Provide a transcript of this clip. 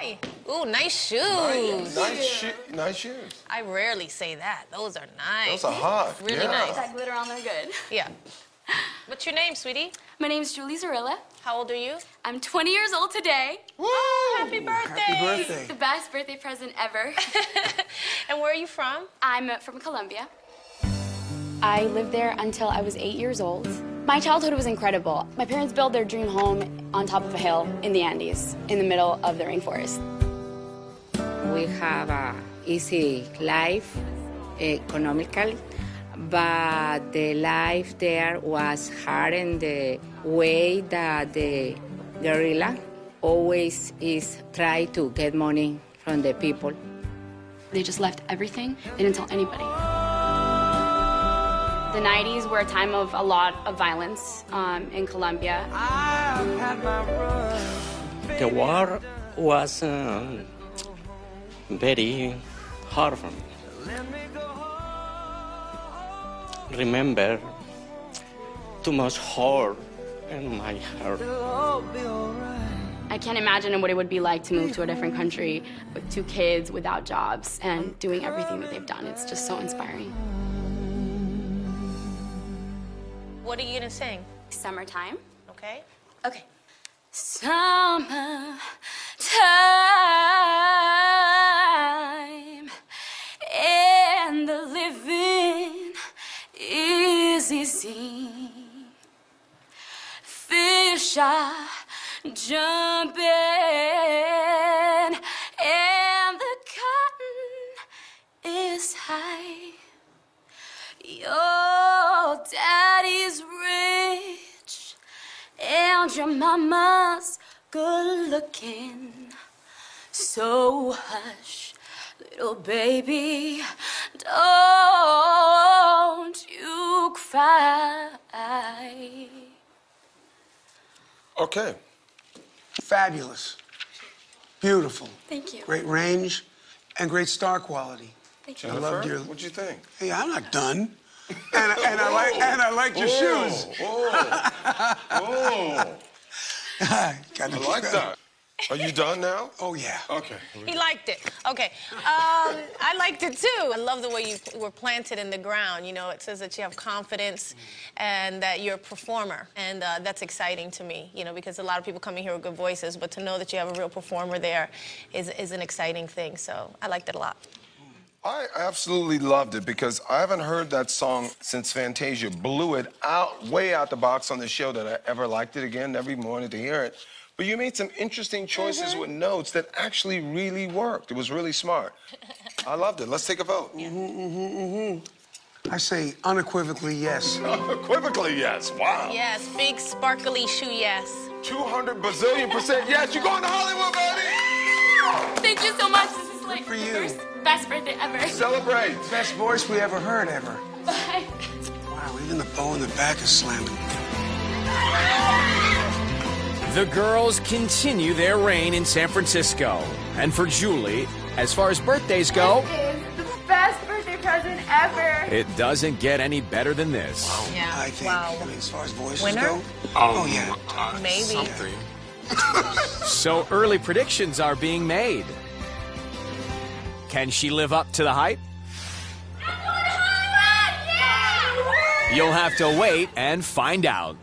Hi. Ooh, nice shoes. Nice, nice, shoe, nice shoes. I rarely say that. Those are nice. Those are hot. Really yeah. nice. That glitter on there good. Yeah. What's your name, sweetie? My name's Julie Zorrilla. How old are you? I'm 20 years old today. Woo! Happy birthday. Happy birthday. The best birthday present ever. and where are you from? I'm from Colombia. I lived there until I was eight years old. My childhood was incredible. My parents built their dream home on top of a hill in the Andes, in the middle of the rainforest. We have a easy life, eh, economically, but the life there was hard in the way that the guerrilla always is try to get money from the people. They just left everything. They didn't tell anybody. The 90s were a time of a lot of violence um, in Colombia. The war was um, very hard for me. Remember too much horror in my heart. I can't imagine what it would be like to move to a different country with two kids without jobs and doing everything that they've done. It's just so inspiring. Are you gonna sing? Summertime. Okay. Okay. Summertime and the living is easy. Fish are jumping and the cotton is high. Your mama's good looking. So hush, little baby, don't you cry. Okay. Fabulous. Beautiful. Thank you. Great range and great star quality. Thank I you. loved Jennifer, your. what'd you think? Hey, I'm not done. And, and I like and I like your shoes. Oh, oh, Got I like that. Are you done now? Oh yeah. Okay. He liked it. Okay. Um, I liked it too. I love the way you were planted in the ground. You know, it says that you have confidence and that you're a performer. And uh, that's exciting to me, you know, because a lot of people come in here with good voices, but to know that you have a real performer there is, is an exciting thing. So I liked it a lot. I absolutely loved it because I haven't heard that song since Fantasia blew it out, way out the box on the show that I ever liked it again every wanted to hear it. But you made some interesting choices mm-hmm. with notes that actually really worked. It was really smart. I loved it. Let's take a vote. Mm-hmm, mm-hmm, I say unequivocally yes. Equivocally, yes. Wow. Yes, big sparkly shoe, yes. 200 bazillion percent yes. You're going to Hollywood, buddy. Thank you so much. This like for the you. first best birthday ever. Celebrate. Best voice we ever heard ever. Bye. Wow, even the bow in the back is slamming. The girls continue their reign in San Francisco. And for Julie, as far as birthdays go, is the best birthday present ever. it doesn't get any better than this. Wow. Yeah. I think. Wow. I mean, as far as voices Winner? go. Oh, oh yeah. Maybe. Something. So early predictions are being made. Can she live up to the hype? You'll have to wait and find out.